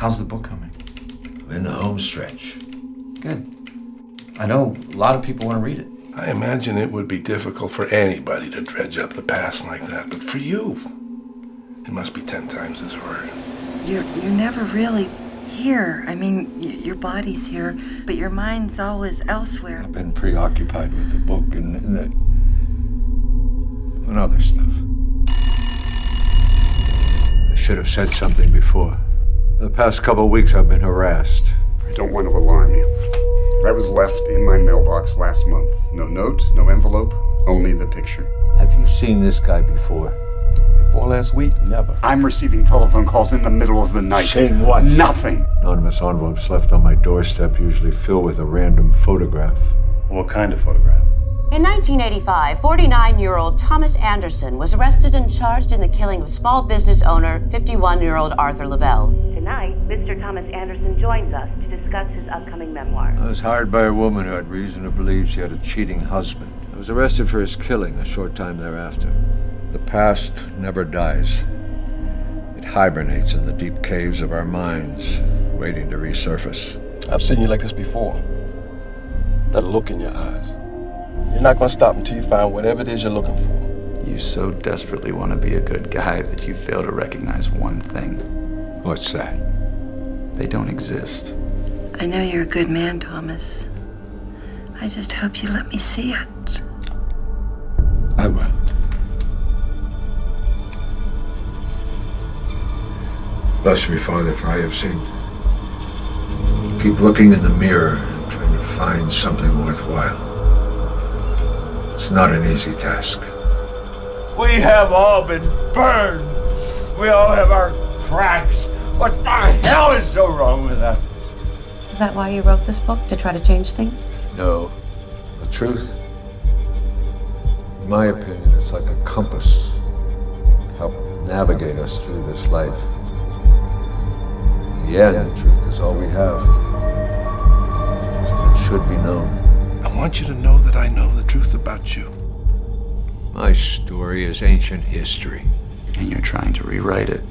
How's the book coming? In the home stretch. Good. I know a lot of people want to read it. I imagine it would be difficult for anybody to dredge up the past like that, but for you, it must be ten times as hard. You're, you're never really here. I mean, y- your body's here, but your mind's always elsewhere. I've been preoccupied with the book and, and, the, and other stuff. I should have said something before. The past couple of weeks I've been harassed. I don't want to alarm you. That was left in my mailbox last month. No note, no envelope, only the picture. Have you seen this guy before? Before last week, never. I'm receiving telephone calls in the middle of the night. Saying what? Nothing. Anonymous envelopes left on my doorstep usually fill with a random photograph. What kind of photograph? In 1985, 49 year old Thomas Anderson was arrested and charged in the killing of small business owner 51 year old Arthur Lavelle. Tonight, Mr. Thomas Anderson joins us to discuss his upcoming memoir. I was hired by a woman who had reason to believe she had a cheating husband. I was arrested for his killing a short time thereafter. The past never dies. It hibernates in the deep caves of our minds, waiting to resurface. I've seen you like this before. That look in your eyes. You're not going to stop until you find whatever it is you're looking for. You so desperately want to be a good guy that you fail to recognize one thing. What's that? They don't exist. I know you're a good man, Thomas. I just hope you let me see it. I will. Bless me, Father, for I have sinned. Keep looking in the mirror, and trying to find something worthwhile. It's not an easy task. We have all been burned. We all have our cracks. What the hell is so wrong with that? Is that why you wrote this book? To try to change things? No. The truth, in my opinion, it's like a compass. Help navigate us through this life. In the end, the truth is all we have. It should be known. I want you to know that I know the truth about you. My story is ancient history. And you're trying to rewrite it.